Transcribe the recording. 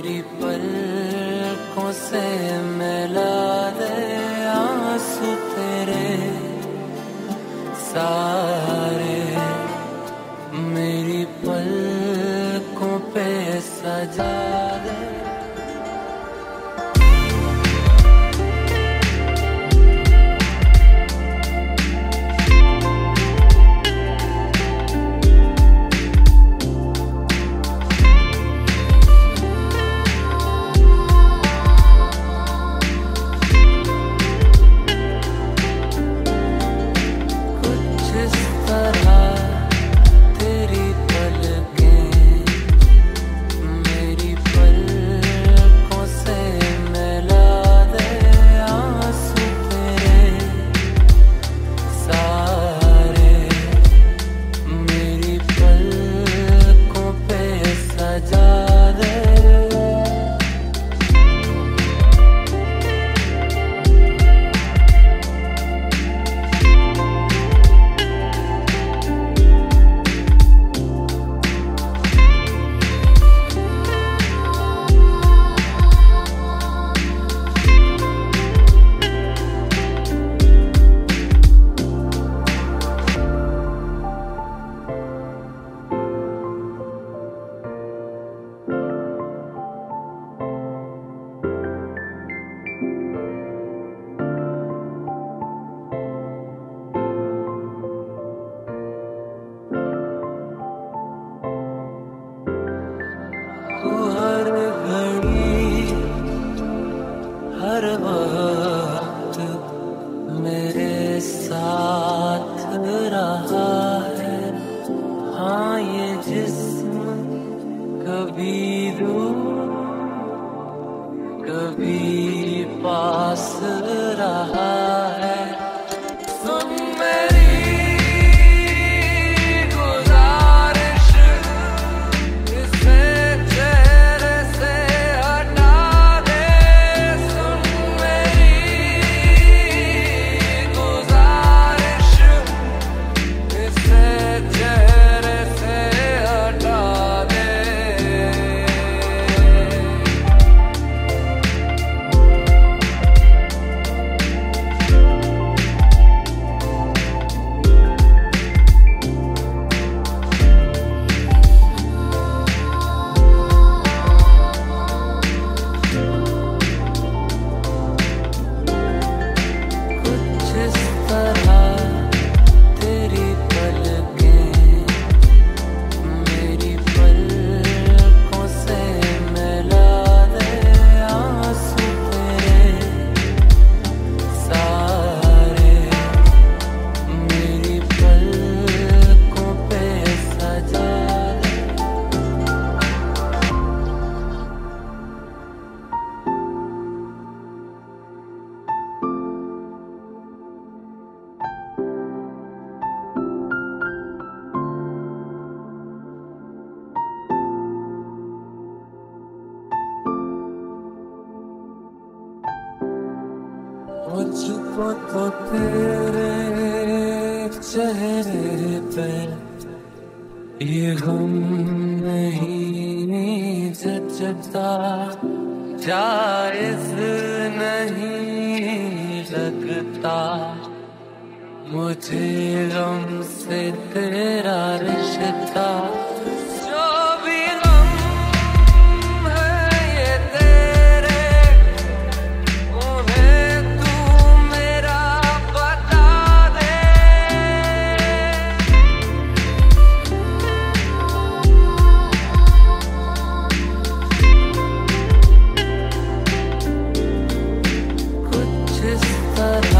मेरी पलकों से मिला दे आँसू तेरे सारे। मेरी पलकों पे सजा love. मुझको तो तेरे चेहरे पे ये गम नहीं जचता, जायज़ नहीं लगता, मुझे गम से तेरा रिश्ता। But.